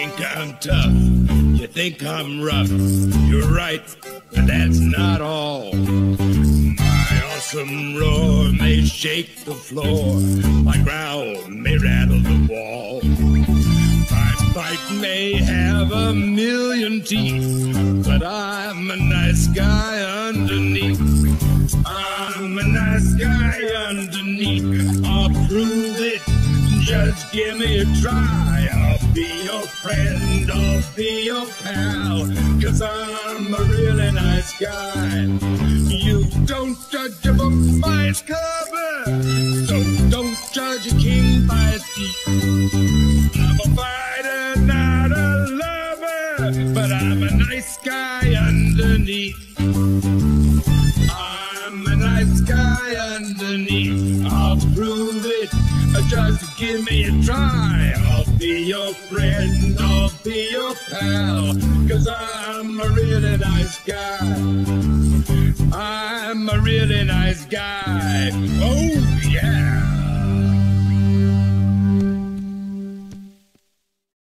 think I'm tough, you think I'm rough. You're right, but that's not all. My awesome roar may shake the floor. My growl may rattle the wall. My bite may have a million teeth, but I'm a nice guy underneath. I'm a nice guy underneath. I'll prove it. Just give me a try. Be your friend. I'll be your pal. Cause I'm a really nice guy. You don't judge a book by its cover. So don't judge a king by its teeth. I'm a fighter, not a lover. But I'm a nice guy underneath. I'm a nice guy underneath. I'll prove. Just give me a try. I'll be your friend. I'll be your pal. Cause I'm a really nice guy. I'm a really nice guy. Oh, yeah.